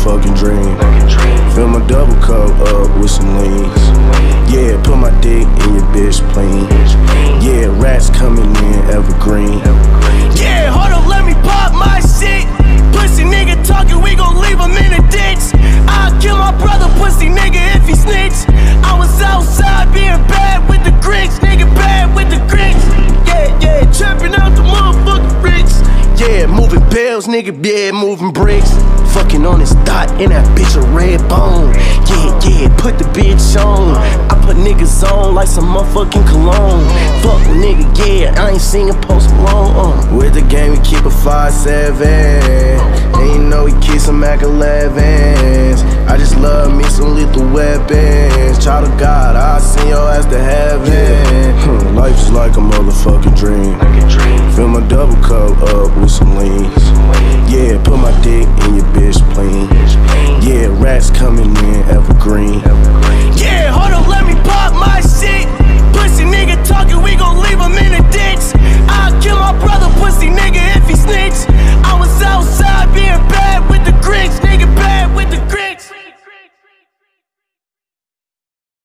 Fucking dream. Bills, nigga, yeah, moving bricks. Fucking on his dot in that bitch a red bone. Yeah, yeah, put the bitch on. I put niggas on like some motherfucking cologne. Fuck nigga, yeah, I ain't singing Post Malone. With the game, we keep a 5-7. And you know we keep some Mac 11s. I just love me some lethal weapons. Child of God, I'll send your ass to heaven. Hmm, Life is like a motherfucking dream. Fill my double cup up with some lean. Yeah, put my dick in your bitch